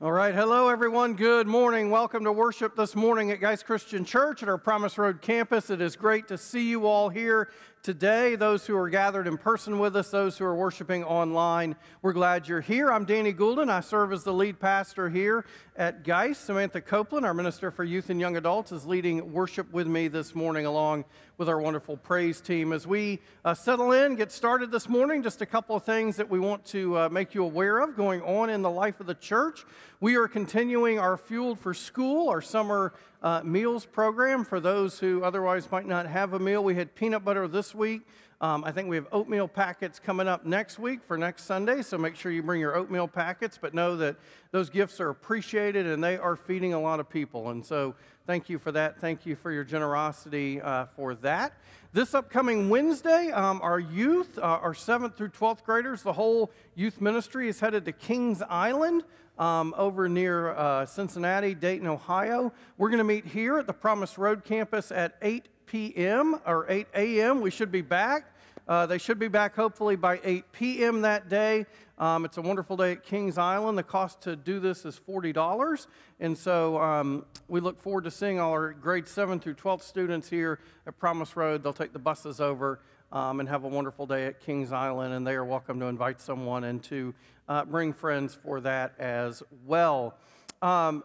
All right, hello everyone. Good morning. Welcome to worship this morning at Geist Christian Church at our Promise Road campus. It is great to see you all here today, those who are gathered in person with us, those who are worshiping online. We're glad you're here. I'm Danny Gulden. I serve as the lead pastor here at Geist. Samantha Copeland, our minister for youth and young adults, is leading worship with me this morning along with our wonderful praise team. As we uh, settle in, get started this morning, just a couple of things that we want to uh, make you aware of going on in the life of the church. We are continuing our Fueled for School, our summer uh, meals program for those who otherwise might not have a meal. We had peanut butter this week. Um, I think we have oatmeal packets coming up next week for next Sunday, so make sure you bring your oatmeal packets, but know that those gifts are appreciated and they are feeding a lot of people. And so thank you for that. Thank you for your generosity uh, for that. This upcoming Wednesday, um, our youth, uh, our 7th through 12th graders, the whole youth ministry is headed to Kings Island um, over near uh, Cincinnati, Dayton, Ohio. We're going to meet here at the Promise Road campus at 8 p.m. or 8 a.m. We should be back. Uh, they should be back hopefully by 8 p.m. that day. Um, it's a wonderful day at Kings Island. The cost to do this is $40. And so um, we look forward to seeing all our grade 7 through 12th students here at Promise Road. They'll take the buses over um, and have a wonderful day at Kings Island. And they are welcome to invite someone and to uh, bring friends for that as well. Um,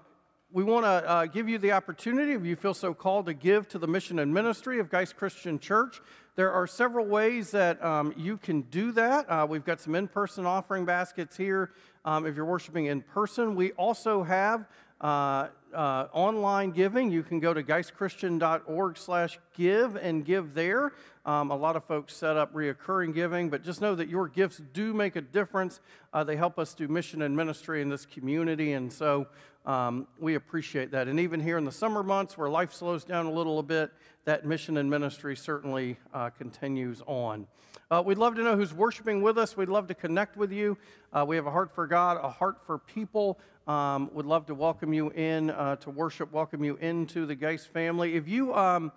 we want to uh, give you the opportunity, if you feel so called, to give to the mission and ministry of Geist Christian Church. There are several ways that um, you can do that. Uh, we've got some in person offering baskets here um, if you're worshiping in person. We also have uh, uh, online giving. You can go to geistchristian.org slash give and give there. Um, a lot of folks set up reoccurring giving, but just know that your gifts do make a difference. Uh, they help us do mission and ministry in this community, and so um, we appreciate that. And even here in the summer months where life slows down a little bit, that mission and ministry certainly uh, continues on. Uh, we'd love to know who's worshiping with us. We'd love to connect with you. Uh, we have a heart for God, a heart for people. Um, would love to welcome you in uh, to worship, welcome you into the Geist family. If you um,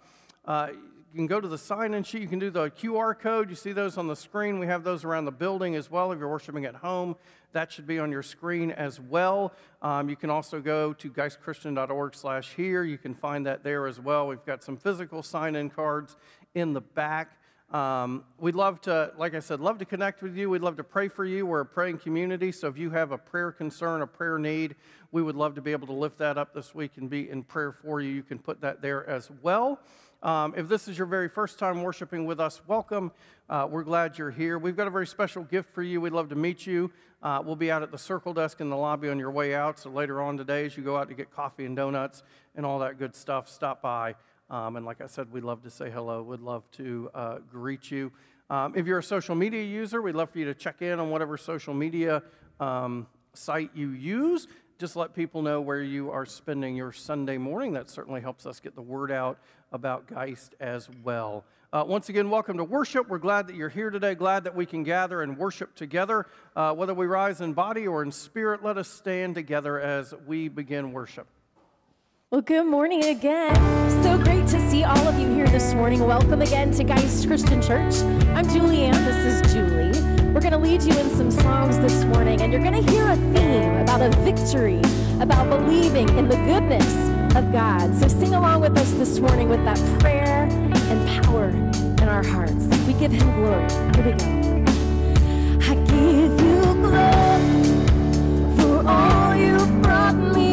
uh, you can go to the sign in sheet. You can do the QR code. You see those on the screen. We have those around the building as well. If you're worshiping at home, that should be on your screen as well. Um, you can also go to geistchristian.org slash here. You can find that there as well. We've got some physical sign in cards in the back. Um, we'd love to, like I said, love to connect with you. We'd love to pray for you. We're a praying community, so if you have a prayer concern, a prayer need, we would love to be able to lift that up this week and be in prayer for you. You can put that there as well. Um, if this is your very first time worshiping with us, welcome. Uh, we're glad you're here. We've got a very special gift for you. We'd love to meet you. Uh, we'll be out at the circle desk in the lobby on your way out. So later on today, as you go out to get coffee and donuts and all that good stuff, stop by. Um, and like I said, we'd love to say hello. We'd love to uh, greet you. Um, if you're a social media user, we'd love for you to check in on whatever social media um, site you use. Just let people know where you are spending your Sunday morning. That certainly helps us get the word out about Geist as well. Uh, once again, welcome to worship. We're glad that you're here today, glad that we can gather and worship together. Uh, whether we rise in body or in spirit, let us stand together as we begin worship. Well, good morning again. So great to see all of you here this morning. Welcome again to Geist Christian Church. I'm Julianne. This is Julie. We're going to lead you in some songs this morning, and you're going to hear a theme about a victory, about believing in the goodness of God. So sing along with us this morning with that prayer and power in our hearts. We give Him glory. Here we go. I give you glory for all you brought me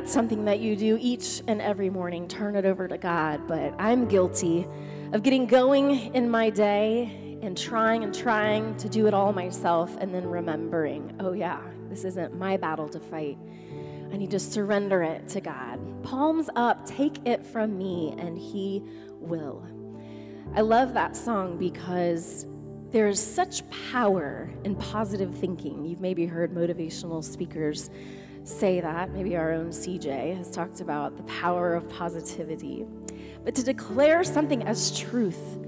that's something that you do each and every morning, turn it over to God. But I'm guilty of getting going in my day and trying and trying to do it all myself and then remembering, oh, yeah, this isn't my battle to fight. I need to surrender it to God. Palms up, take it from me, and He will. I love that song because there is such power in positive thinking. You've maybe heard motivational speakers say that. Maybe our own CJ has talked about the power of positivity. But to declare something as truth,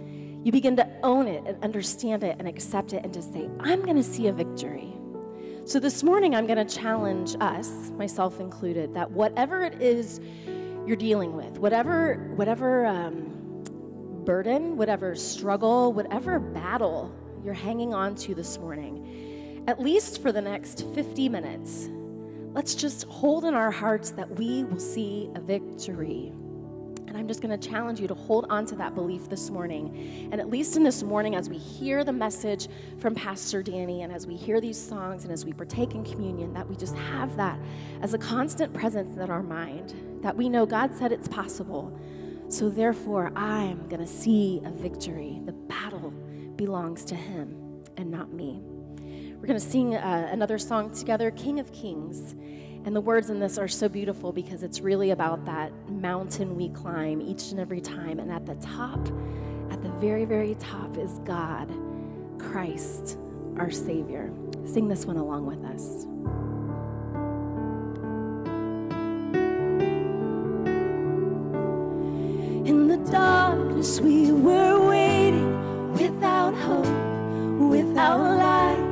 you begin to own it and understand it and accept it and to say, I'm going to see a victory. So this morning, I'm going to challenge us, myself included, that whatever it is you're dealing with, whatever, whatever um, burden, whatever struggle, whatever battle you're hanging on to this morning, at least for the next 50 minutes, let's just hold in our hearts that we will see a victory. And I'm just going to challenge you to hold on to that belief this morning. And at least in this morning, as we hear the message from Pastor Danny and as we hear these songs and as we partake in communion, that we just have that as a constant presence in our mind, that we know God said it's possible. So therefore, I'm going to see a victory. The battle belongs to Him and not me. We're going to sing uh, another song together, King of Kings. And the words in this are so beautiful because it's really about that mountain we climb each and every time. And at the top, at the very, very top, is God, Christ, our Savior. Sing this one along with us. In the darkness, we were waiting without hope, without light.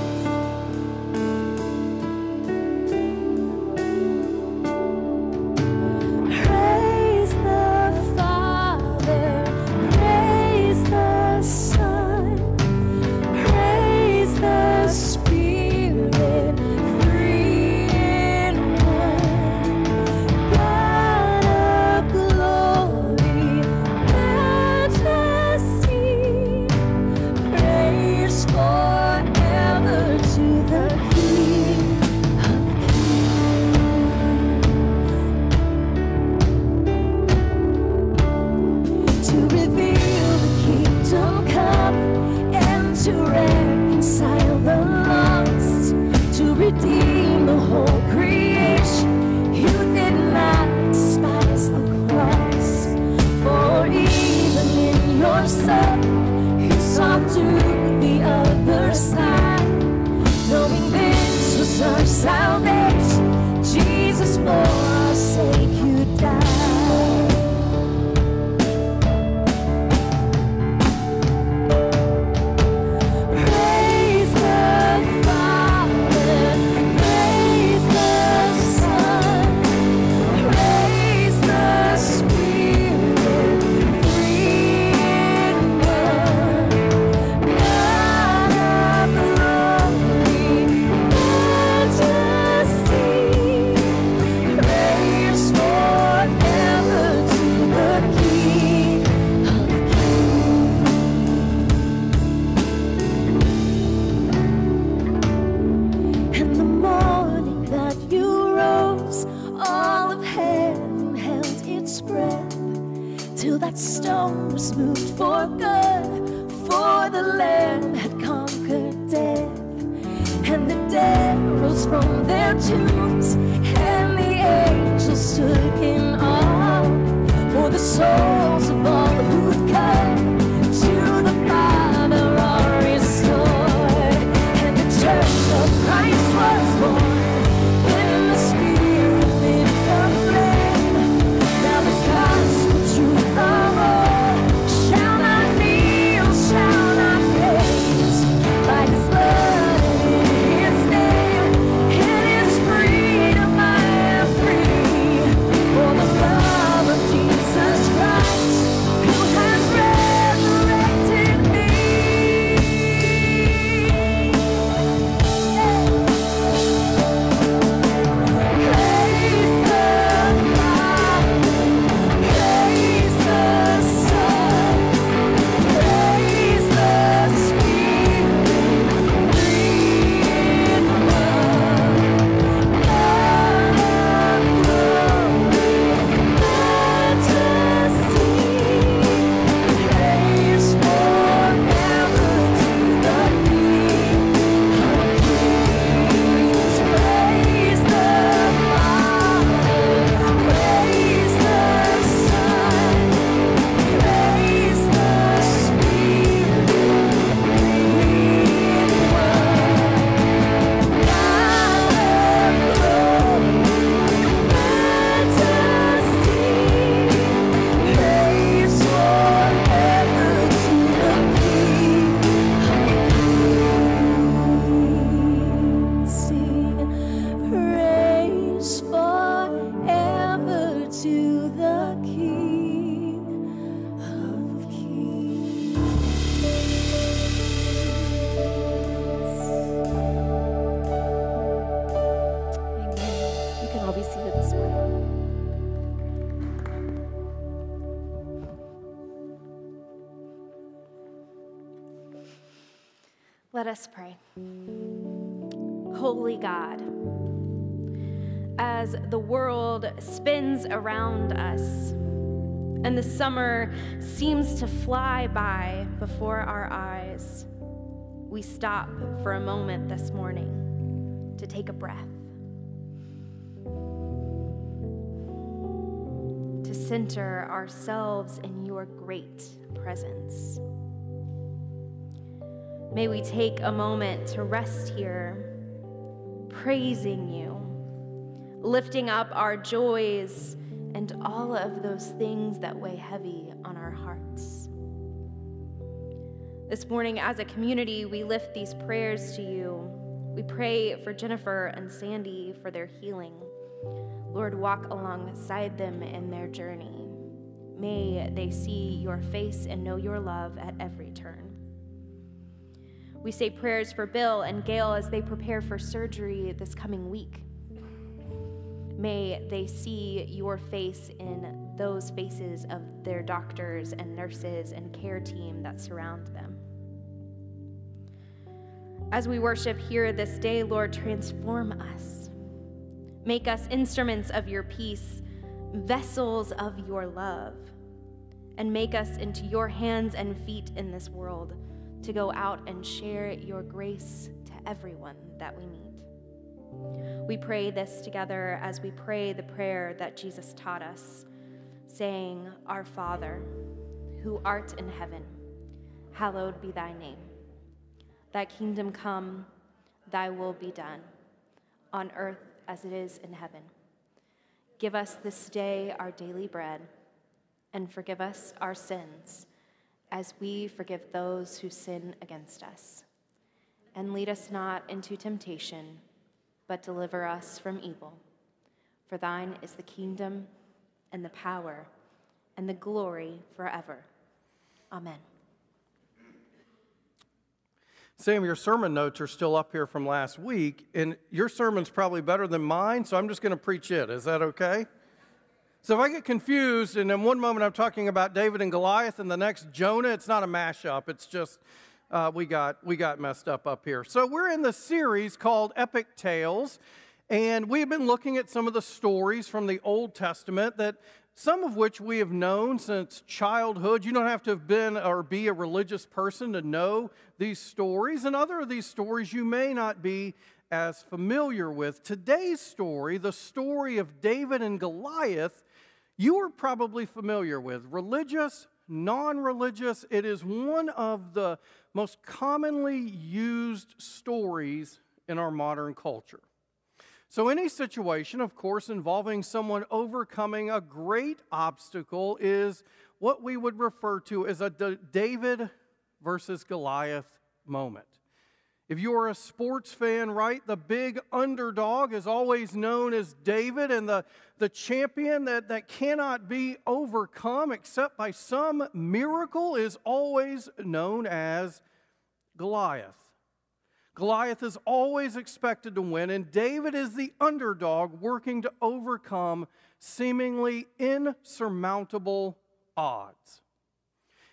Spins around us and the summer seems to fly by before our eyes, we stop for a moment this morning to take a breath, to center ourselves in your great presence. May we take a moment to rest here, praising you, lifting up our joys and all of those things that weigh heavy on our hearts. This morning, as a community, we lift these prayers to you. We pray for Jennifer and Sandy for their healing. Lord, walk alongside them in their journey. May they see your face and know your love at every turn. We say prayers for Bill and Gail as they prepare for surgery this coming week. May they see your face in those faces of their doctors and nurses and care team that surround them. As we worship here this day, Lord, transform us. Make us instruments of your peace, vessels of your love, and make us into your hands and feet in this world to go out and share your grace to everyone that we meet. We pray this together as we pray the prayer that Jesus taught us, saying, Our Father, who art in heaven, hallowed be thy name. Thy kingdom come, thy will be done, on earth as it is in heaven. Give us this day our daily bread, and forgive us our sins as we forgive those who sin against us. And lead us not into temptation, but deliver us from evil. For thine is the kingdom and the power and the glory forever. Amen. Sam, your sermon notes are still up here from last week, and your sermon's probably better than mine, so I'm just going to preach it. Is that okay? So if I get confused, and in one moment I'm talking about David and Goliath, and the next Jonah, it's not a mashup. It's just uh, we got we got messed up up here. So we're in the series called Epic Tales, and we've been looking at some of the stories from the Old Testament that some of which we have known since childhood. You don't have to have been or be a religious person to know these stories, and other of these stories you may not be as familiar with. Today's story, the story of David and Goliath, you are probably familiar with. Religious, non religious, it is one of the most commonly used stories in our modern culture. So, any situation, of course, involving someone overcoming a great obstacle is what we would refer to as a David versus Goliath moment. If you're a sports fan, right, the big underdog is always known as David, and the, the champion that, that cannot be overcome except by some miracle is always known as Goliath. Goliath is always expected to win, and David is the underdog working to overcome seemingly insurmountable odds.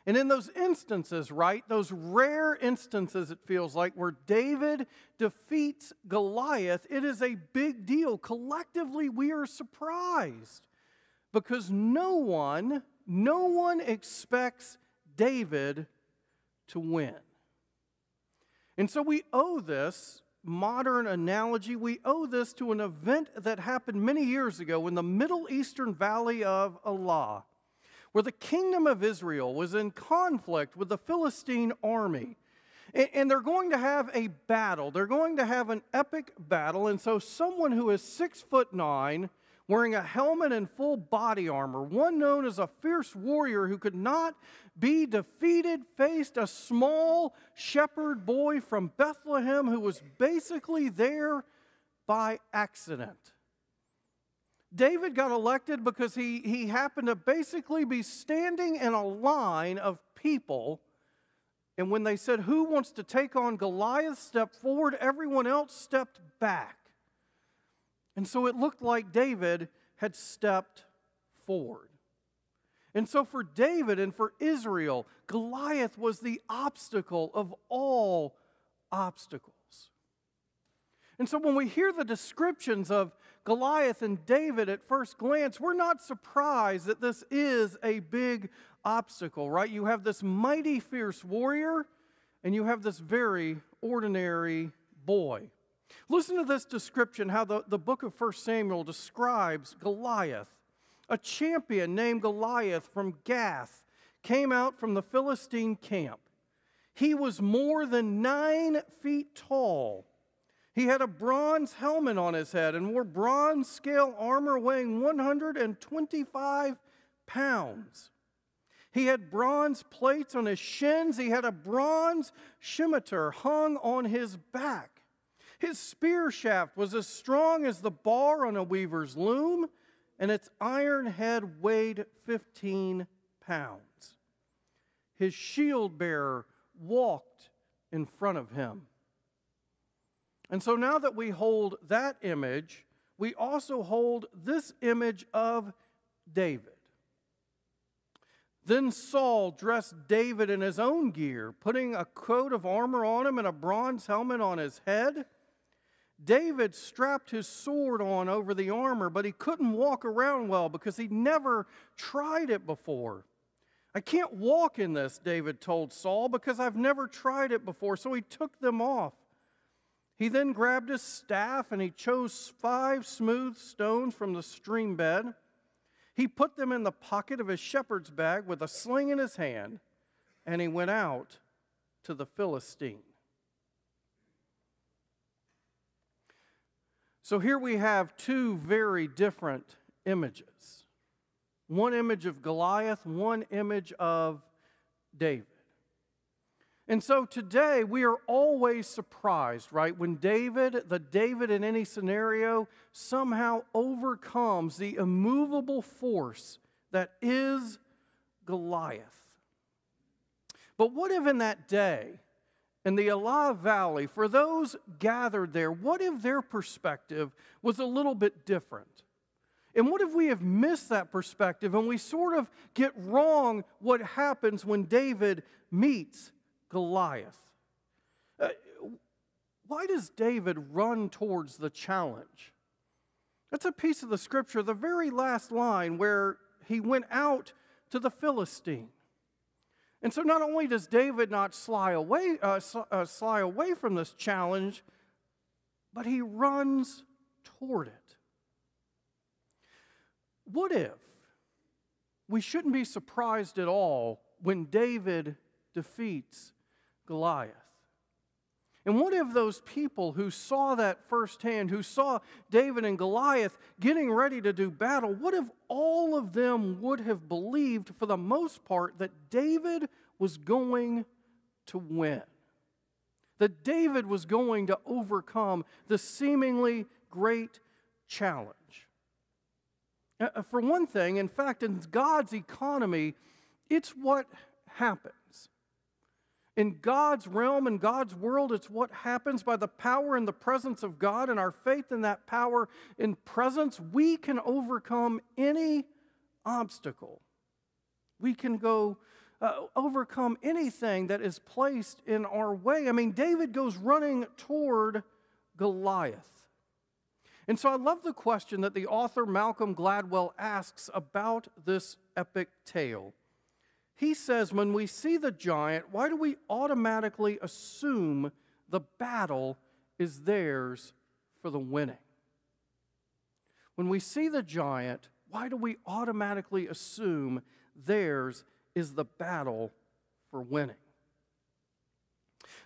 And in those instances, right, those rare instances, it feels like, where David defeats Goliath, it is a big deal. Collectively, we are surprised because no one, no one expects David to win. And so we owe this modern analogy, we owe this to an event that happened many years ago in the Middle Eastern Valley of Elah where the kingdom of Israel was in conflict with the Philistine army. And they're going to have a battle. They're going to have an epic battle. And so, someone who is six foot nine, wearing a helmet and full body armor, one known as a fierce warrior who could not be defeated, faced a small shepherd boy from Bethlehem who was basically there by accident. David got elected because he, he happened to basically be standing in a line of people. And when they said, Who wants to take on Goliath? step forward, everyone else stepped back. And so it looked like David had stepped forward. And so for David and for Israel, Goliath was the obstacle of all obstacles. And so when we hear the descriptions of Goliath and David at first glance, we're not surprised that this is a big obstacle, right? You have this mighty, fierce warrior, and you have this very ordinary boy. Listen to this description how the, the book of 1 Samuel describes Goliath. A champion named Goliath from Gath came out from the Philistine camp. He was more than nine feet tall he had a bronze helmet on his head and wore bronze scale armor weighing 125 pounds. He had bronze plates on his shins. He had a bronze scimitar hung on his back. His spear shaft was as strong as the bar on a weaver's loom, and its iron head weighed 15 pounds. His shield bearer walked in front of him. And so now that we hold that image, we also hold this image of David. Then Saul dressed David in his own gear, putting a coat of armor on him and a bronze helmet on his head. David strapped his sword on over the armor, but he couldn't walk around well because he'd never tried it before. I can't walk in this, David told Saul, because I've never tried it before. So he took them off. He then grabbed his staff and he chose five smooth stones from the stream bed. He put them in the pocket of his shepherd's bag with a sling in his hand, and he went out to the Philistine. So here we have two very different images one image of Goliath, one image of David. And so today we are always surprised, right? When David, the David in any scenario, somehow overcomes the immovable force that is Goliath. But what if in that day, in the Elah Valley, for those gathered there, what if their perspective was a little bit different? And what if we have missed that perspective and we sort of get wrong what happens when David meets Goliath. Uh, why does David run towards the challenge? That's a piece of the scripture, the very last line where he went out to the Philistine. And so not only does David not sly away, uh, uh, sly away from this challenge, but he runs toward it. What if we shouldn't be surprised at all when David defeats Goliath. And what if those people who saw that firsthand, who saw David and Goliath getting ready to do battle, what if all of them would have believed, for the most part, that David was going to win? That David was going to overcome the seemingly great challenge. Uh, for one thing, in fact, in God's economy, it's what happened. In God's realm, in God's world, it's what happens by the power and the presence of God and our faith in that power and presence. We can overcome any obstacle. We can go uh, overcome anything that is placed in our way. I mean, David goes running toward Goliath. And so I love the question that the author Malcolm Gladwell asks about this epic tale. He says, when we see the giant, why do we automatically assume the battle is theirs for the winning? When we see the giant, why do we automatically assume theirs is the battle for winning?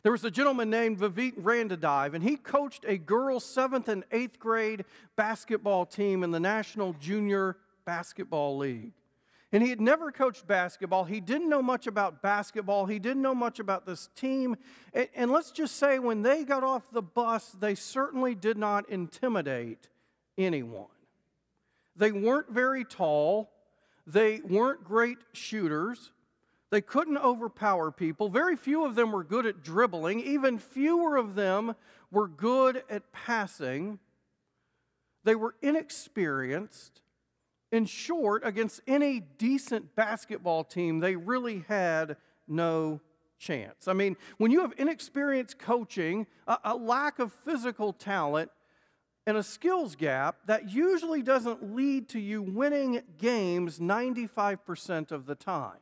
There was a gentleman named Vivek Ranadive, and he coached a girls' seventh and eighth grade basketball team in the National Junior Basketball League. And he had never coached basketball. He didn't know much about basketball. He didn't know much about this team. And, and, let's just say, when they got off the bus, they certainly did not intimidate anyone. They weren't very tall. They weren't great shooters. They couldn't overpower people. Very few of them were good at dribbling. Even fewer of them were good at passing. They were inexperienced. In short, against any decent basketball team, they really had no chance. I mean, when you have inexperienced coaching, a, a lack of physical talent, and a skills gap, that usually doesn't lead to you winning games 95% of the time.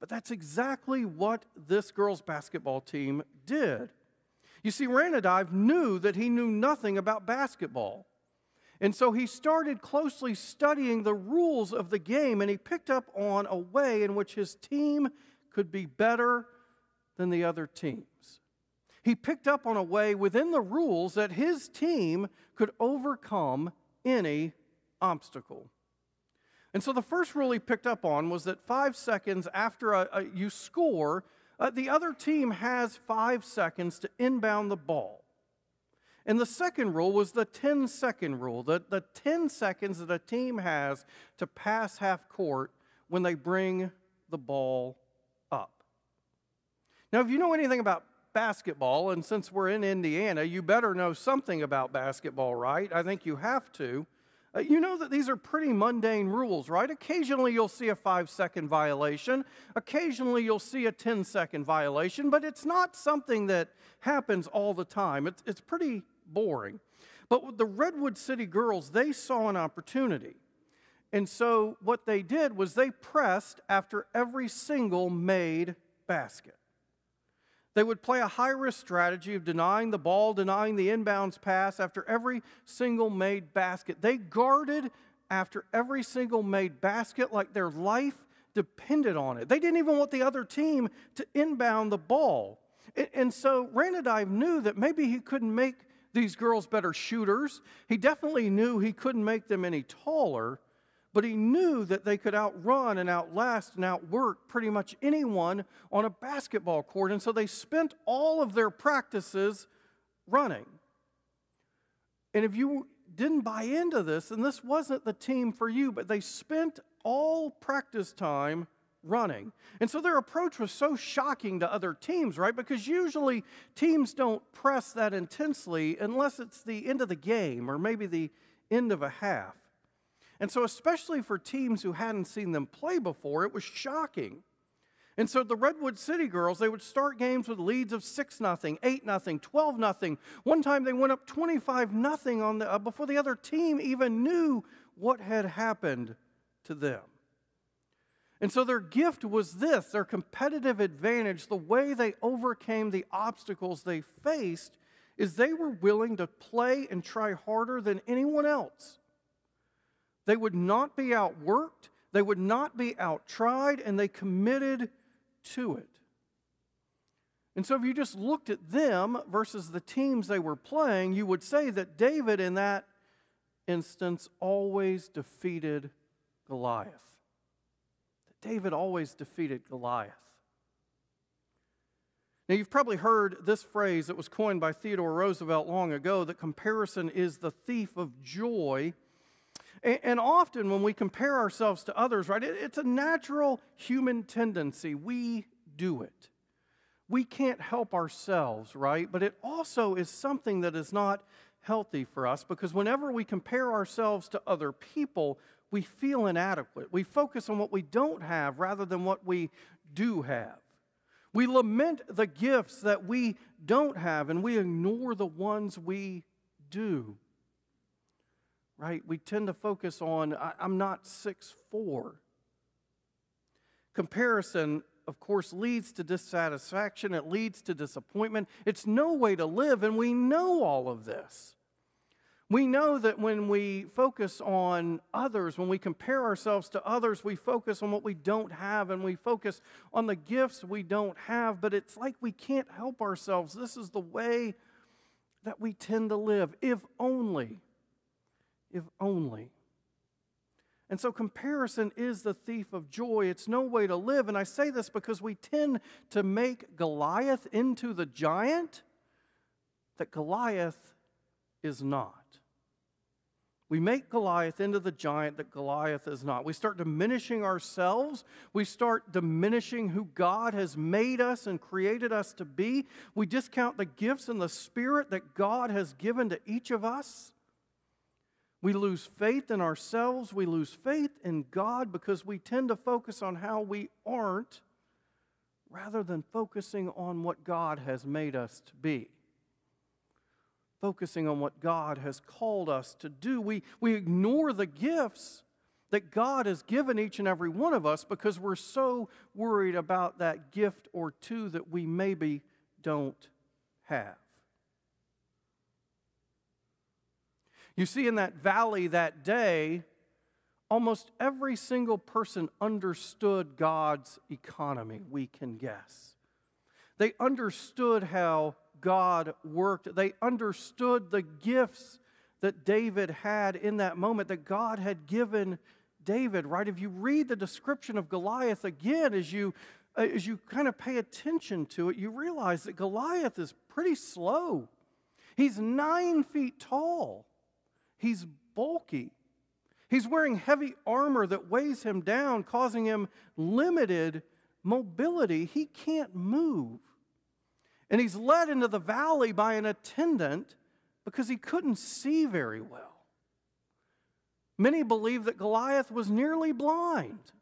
But that's exactly what this girls' basketball team did. You see, Ranadive knew that he knew nothing about basketball. And so he started closely studying the rules of the game, and he picked up on a way in which his team could be better than the other teams. He picked up on a way within the rules that his team could overcome any obstacle. And so the first rule he picked up on was that five seconds after a, a, you score, uh, the other team has five seconds to inbound the ball. And the second rule was the 10 second rule, the, the 10 seconds that a team has to pass half court when they bring the ball up. Now, if you know anything about basketball, and since we're in Indiana, you better know something about basketball, right? I think you have to. Uh, you know that these are pretty mundane rules, right? Occasionally you'll see a five second violation, occasionally you'll see a 10 second violation, but it's not something that happens all the time. It's, it's pretty boring. But with the Redwood City girls, they saw an opportunity. And so what they did was they pressed after every single made basket. They would play a high risk strategy of denying the ball, denying the inbounds pass after every single made basket. They guarded after every single made basket like their life depended on it. They didn't even want the other team to inbound the ball. And so Ranadive knew that maybe he couldn't make these girls better shooters. He definitely knew he couldn't make them any taller, but he knew that they could outrun and outlast and outwork pretty much anyone on a basketball court. And so they spent all of their practices running. And if you didn't buy into this, and this wasn't the team for you, but they spent all practice time running. And so their approach was so shocking to other teams, right? Because usually teams don't press that intensely unless it's the end of the game or maybe the end of a half. And so, especially for teams who hadn't seen them play before, it was shocking. And so the Redwood City girls, they would start games with leads of 6 nothing, 8 nothing, 12 nothing. One time they went up 25 nothing on the, uh, before the other team even knew what had happened to them. And so their gift was this their competitive advantage, the way they overcame the obstacles they faced, is they were willing to play and try harder than anyone else. They would not be outworked, they would not be outtried, and they committed to it. And so, if you just looked at them versus the teams they were playing, you would say that David, in that instance, always defeated Goliath. David always defeated Goliath. Now, you've probably heard this phrase that was coined by Theodore Roosevelt long ago that comparison is the thief of joy. And often when we compare ourselves to others, right, it's a natural human tendency. We do it. We can't help ourselves, right? But it also is something that is not healthy for us because whenever we compare ourselves to other people, we feel inadequate. We focus on what we don't have rather than what we do have. We lament the gifts that we don't have and we ignore the ones we do right? We tend to focus on, I'm not six four. Comparison, of course, leads to dissatisfaction, it leads to disappointment. It's no way to live, and we know all of this. We know that when we focus on others, when we compare ourselves to others, we focus on what we don't have and we focus on the gifts we don't have, but it's like we can't help ourselves. This is the way that we tend to live, if only if only. And so, comparison is the thief of joy. It's no way to live. And I say this because we tend to make Goliath into the giant that Goliath is not. We make Goliath into the giant that Goliath is not. We start diminishing ourselves. We start diminishing who God has made us and created us to be. We discount the gifts and the spirit that God has given to each of us. We lose faith in ourselves. We lose faith in God because we tend to focus on how we aren't rather than focusing on what God has made us to be focusing on what God has called us to do. We, we ignore the gifts that God has given each and every one of us because we're so worried about that gift or two that we maybe don't have. You see, in that valley that day, almost every single person understood God's economy, we can guess. They understood how God worked. They understood the gifts that David had in that moment, that God had given David, right? If you read the description of Goliath again, as you, uh, as you kind of pay attention to it, you realize that Goliath is pretty slow. He's nine feet tall, he's bulky. He's wearing heavy armor that weighs him down, causing him limited mobility. He can't move. And he's led into the valley by an attendant because he couldn't see very well. Many believe that Goliath was nearly blind.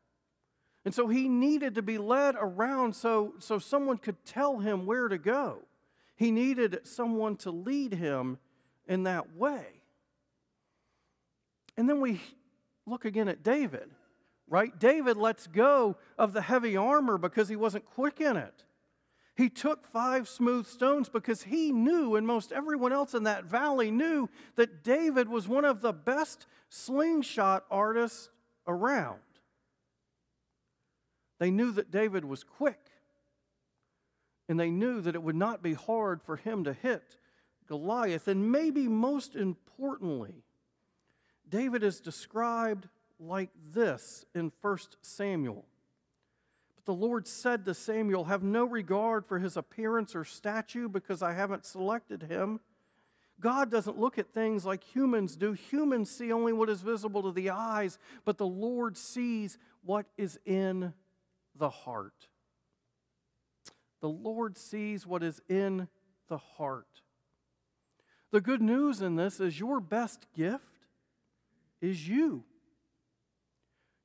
And so he needed to be led around so, so someone could tell him where to go. He needed someone to lead him in that way. And then we look again at David, right? David lets go of the heavy armor because he wasn't quick in it. He took five smooth stones because he knew, and most everyone else in that valley knew, that David was one of the best slingshot artists around. They knew that David was quick, and they knew that it would not be hard for him to hit Goliath. And maybe most importantly, David is described like this in 1 Samuel the Lord said to Samuel, Have no regard for his appearance or statue because I haven't selected him. God doesn't look at things like humans do. Humans see only what is visible to the eyes, but the Lord sees what is in the heart. The Lord sees what is in the heart. The good news in this is your best gift is you.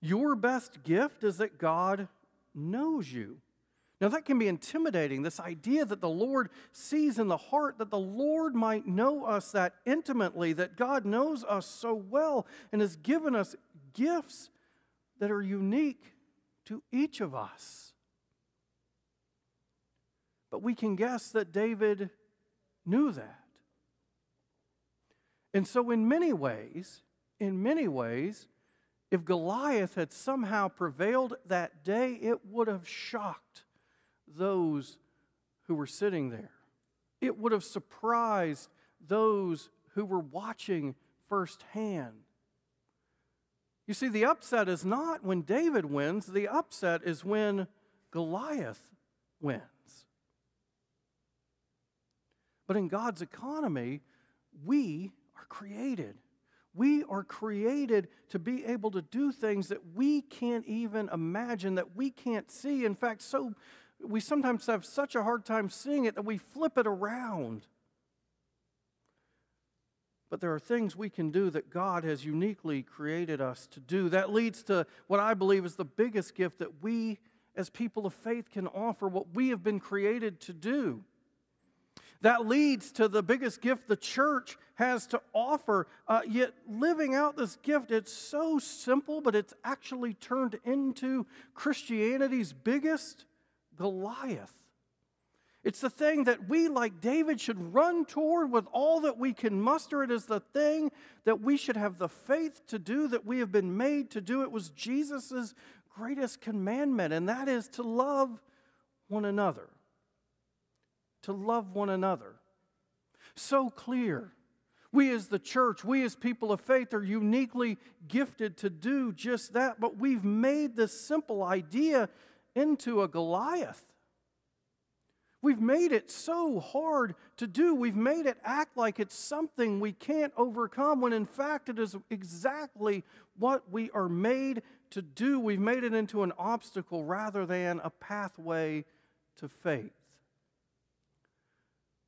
Your best gift is that God knows you. Now, that can be intimidating, this idea that the Lord sees in the heart, that the Lord might know us that intimately, that God knows us so well and has given us gifts that are unique to each of us. But we can guess that David knew that. And so, in many ways, in many ways, if Goliath had somehow prevailed that day, it would have shocked those who were sitting there. It would have surprised those who were watching firsthand. You see, the upset is not when David wins, the upset is when Goliath wins. But in God's economy, we are created we are created to be able to do things that we can't even imagine, that we can't see. In fact, so we sometimes have such a hard time seeing it that we flip it around. But there are things we can do that God has uniquely created us to do. That leads to what I believe is the biggest gift that we as people of faith can offer, what we have been created to do. That leads to the biggest gift the church has to offer. Uh, yet, living out this gift, it's so simple, but it's actually turned into Christianity's biggest Goliath. It's the thing that we, like David, should run toward with all that we can muster. It is the thing that we should have the faith to do, that we have been made to do. It was Jesus' greatest commandment, and that is to love one another to love one another. So clear. We, as the church, we, as people of faith, are uniquely gifted to do just that, but we've made this simple idea into a Goliath. We've made it so hard to do. We've made it act like it's something we can't overcome when in fact it is exactly what we are made to do. We've made it into an obstacle rather than a pathway to faith.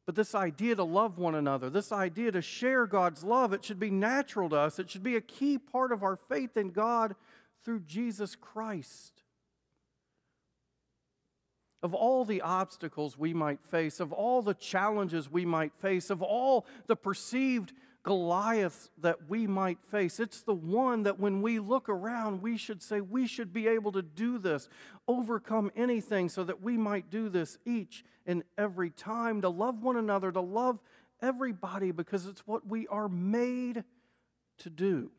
But this idea to love one another, this idea to share God's love, it should be natural to us. It should be a key part of our faith in God through Jesus Christ. Of all the obstacles we might face, of all the challenges we might face, of all the perceived Goliaths that we might face. It's the one that when we look around, we should say, we should be able to do this, overcome anything, so that we might do this each and every time to love one another, to love everybody, because it's what we are made to do.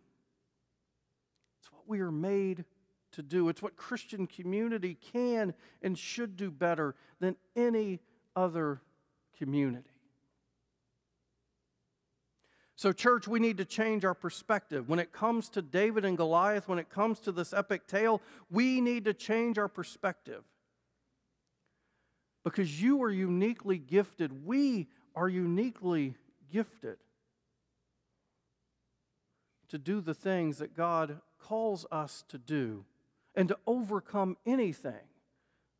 It's what we are made to do. It's what Christian community can and should do better than any other community. So, church, we need to change our perspective. When it comes to David and Goliath, when it comes to this epic tale, we need to change our perspective. Because you are uniquely gifted. We are uniquely gifted to do the things that God calls us to do and to overcome anything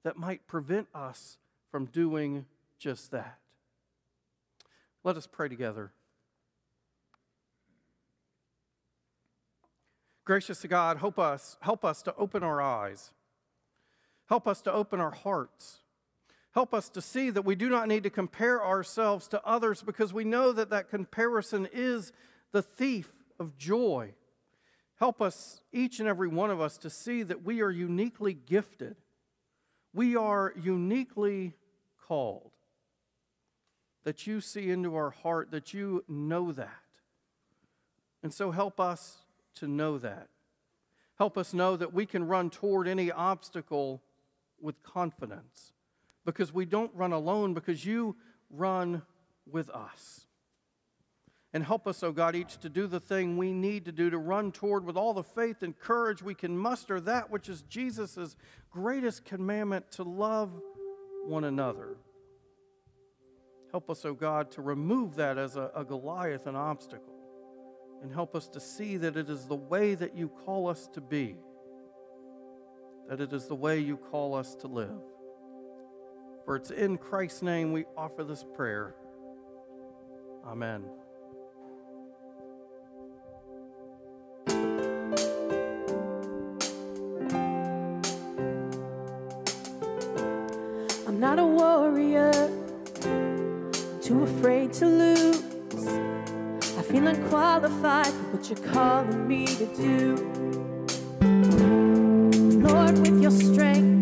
that might prevent us from doing just that. Let us pray together. Gracious to God, help us, help us to open our eyes. Help us to open our hearts. Help us to see that we do not need to compare ourselves to others because we know that that comparison is the thief of joy. Help us, each and every one of us, to see that we are uniquely gifted. We are uniquely called. That you see into our heart, that you know that. And so help us to know that. Help us know that we can run toward any obstacle with confidence because we don't run alone, because you run with us. And help us, oh God, each to do the thing we need to do to run toward with all the faith and courage we can muster that which is Jesus' greatest commandment to love one another. Help us, oh God, to remove that as a, a Goliath, an obstacle and help us to see that it is the way that you call us to be, that it is the way you call us to live. For it's in Christ's name we offer this prayer. Amen. I'm not a warrior, too afraid to lose feel unqualified for what you're calling me to do. Lord, with your strength,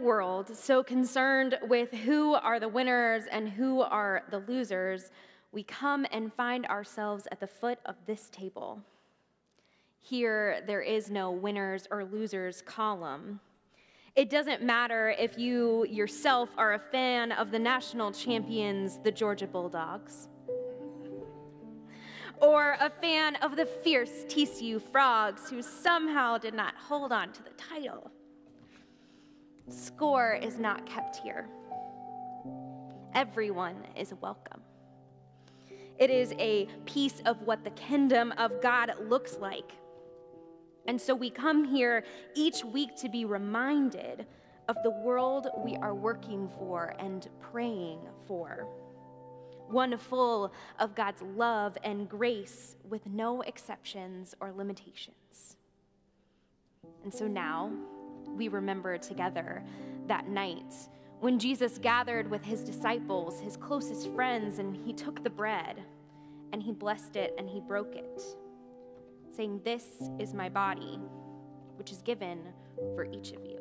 world so concerned with who are the winners and who are the losers, we come and find ourselves at the foot of this table. Here, there is no winners or losers column. It doesn't matter if you yourself are a fan of the national champions, the Georgia Bulldogs, or a fan of the fierce TCU Frogs who somehow did not hold on to the title. Score is not kept here. Everyone is welcome. It is a piece of what the kingdom of God looks like. And so we come here each week to be reminded of the world we are working for and praying for. One full of God's love and grace with no exceptions or limitations. And so now, we remember together that night when Jesus gathered with his disciples, his closest friends, and he took the bread and he blessed it and he broke it, saying, This is my body, which is given for each of you.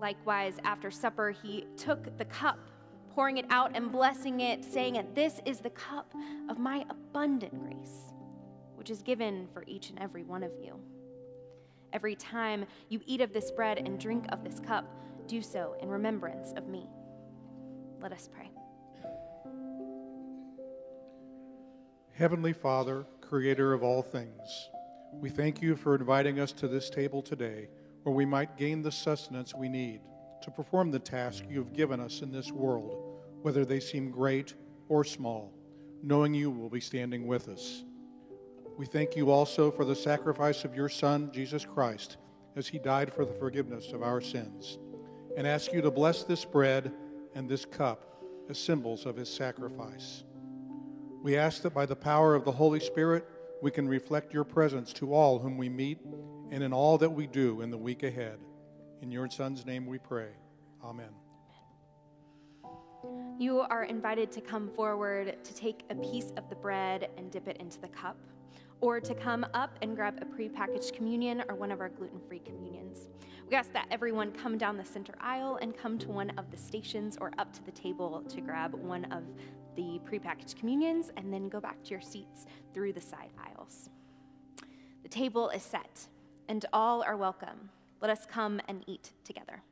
Likewise, after supper, he took the cup, pouring it out and blessing it, saying, This is the cup of my abundant grace, which is given for each and every one of you. Every time you eat of this bread and drink of this cup, do so in remembrance of me. Let us pray. Heavenly Father, creator of all things, we thank you for inviting us to this table today where we might gain the sustenance we need to perform the task you have given us in this world, whether they seem great or small, knowing you will be standing with us. We thank you also for the sacrifice of your Son, Jesus Christ, as he died for the forgiveness of our sins, and ask you to bless this bread and this cup as symbols of his sacrifice. We ask that by the power of the Holy Spirit, we can reflect your presence to all whom we meet and in all that we do in the week ahead. In your Son's name we pray. Amen. You are invited to come forward to take a piece of the bread and dip it into the cup or to come up and grab a prepackaged communion or one of our gluten free communions. We ask that everyone come down the center aisle and come to one of the stations or up to the table to grab one of the prepackaged communions and then go back to your seats through the side aisles. The table is set and all are welcome. Let us come and eat together.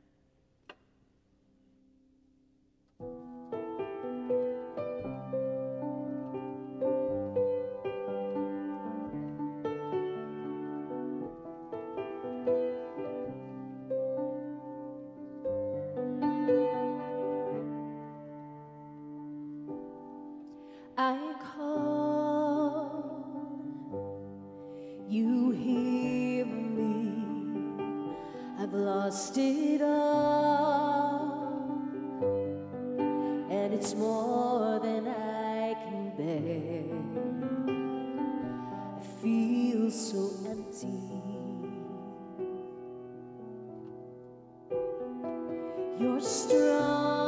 strong.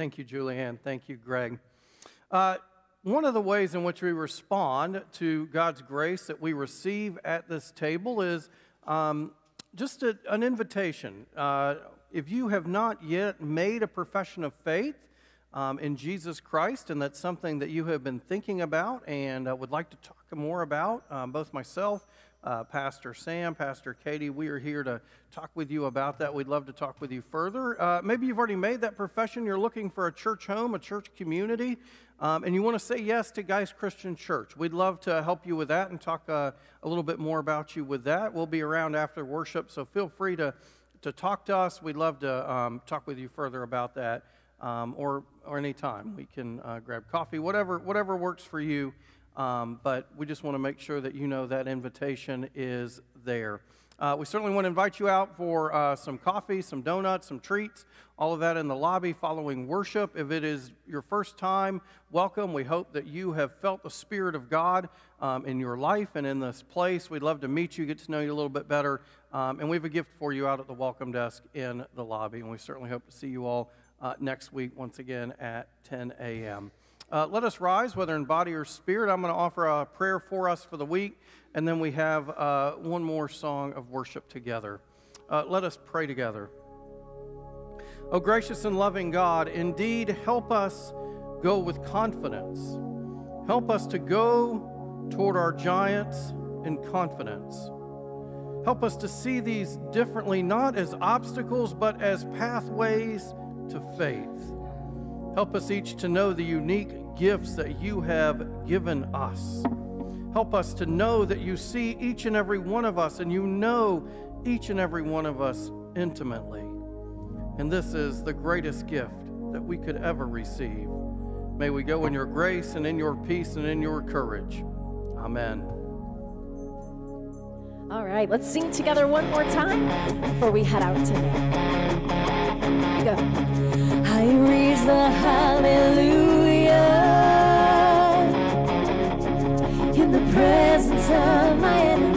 Thank you, Julianne. Thank you, Greg. Uh, one of the ways in which we respond to God's grace that we receive at this table is um, just a, an invitation. Uh, if you have not yet made a profession of faith um, in Jesus Christ, and that's something that you have been thinking about and uh, would like to talk more about, um, both myself uh, Pastor Sam, Pastor Katie. We are here to talk with you about that. We'd love to talk with you further. Uh, maybe you've already made that profession. You're looking for a church home, a church community, um, and you want to say yes to Geist Christian Church. We'd love to help you with that and talk uh, a little bit more about you with that. We'll be around after worship, so feel free to, to talk to us. We'd love to um, talk with you further about that. Um, or, or anytime we can uh, grab coffee, whatever, whatever works for you. Um, but we just want to make sure that you know that invitation is there. Uh, we certainly want to invite you out for uh, some coffee, some donuts, some treats, all of that in the lobby following worship. If it is your first time, welcome. We hope that you have felt the Spirit of God um, in your life and in this place. We'd love to meet you, get to know you a little bit better. Um, and we have a gift for you out at the welcome desk in the lobby. And we certainly hope to see you all uh, next week once again at 10 a.m. Uh, let us rise, whether in body or spirit. I'm going to offer a prayer for us for the week, and then we have uh, one more song of worship together. Uh, let us pray together. Oh, gracious and loving God, indeed, help us go with confidence. Help us to go toward our giants in confidence. Help us to see these differently, not as obstacles, but as pathways to faith. Help us each to know the unique gifts that you have given us. Help us to know that you see each and every one of us and you know each and every one of us intimately. And this is the greatest gift that we could ever receive. May we go in your grace and in your peace and in your courage. Amen. All right, let's sing together one more time before we head out today. Go. I raise the hallelujah presence of my enemy.